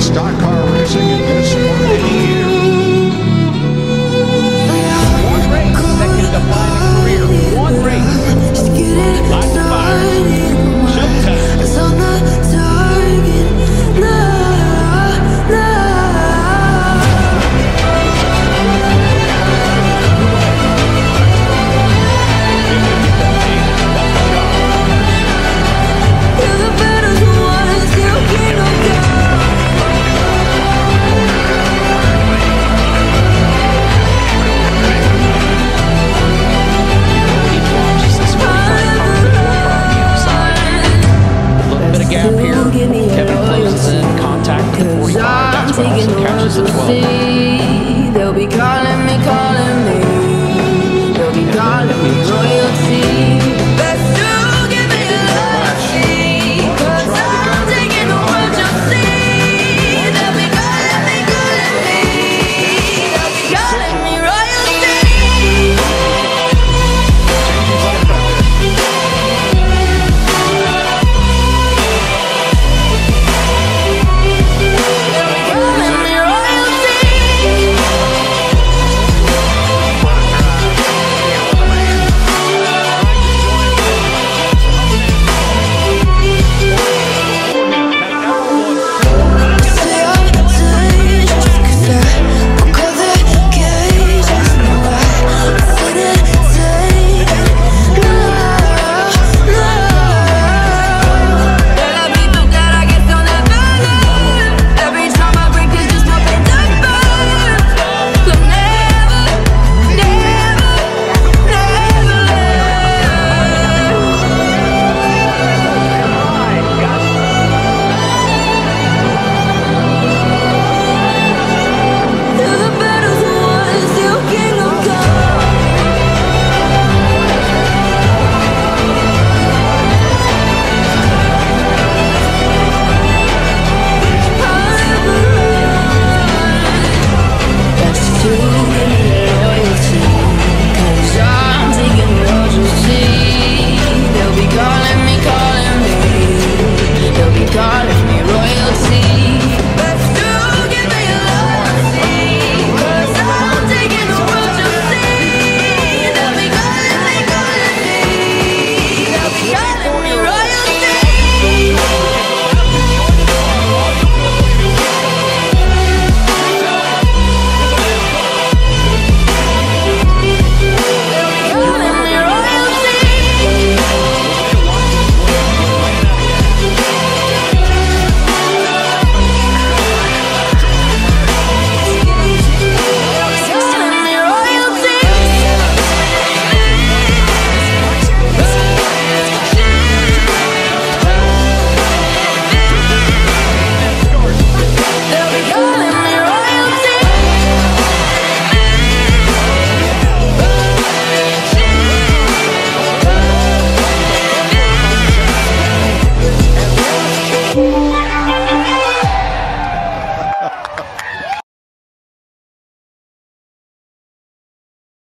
Stock Car Racing. Gotta